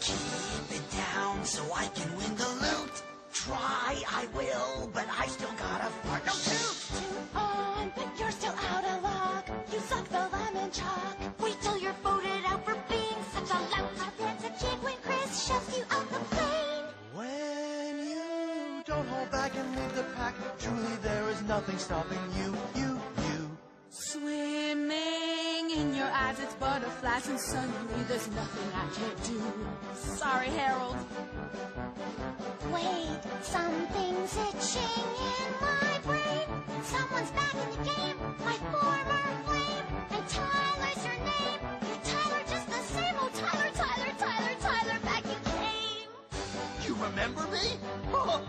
Keep it down so I can win the loot. Try, I will, but I still got a fart. No toot. Two on, but you're still out of luck. You suck the lemon chalk. Wait till you're voted out for being such a lout. That's a jig when Chris shoves you out the plane. When you don't hold back and lead the pack, truly there is nothing stopping you, you. Swimming in your eyes, it's butterflies, and suddenly there's nothing I can't do. Sorry, Harold. Wait, something's itching in my brain. Someone's back in the game, my former flame. And Tyler's your name. You're Tyler just the same. Oh, Tyler, Tyler, Tyler, Tyler, back you came. You remember me? Oh,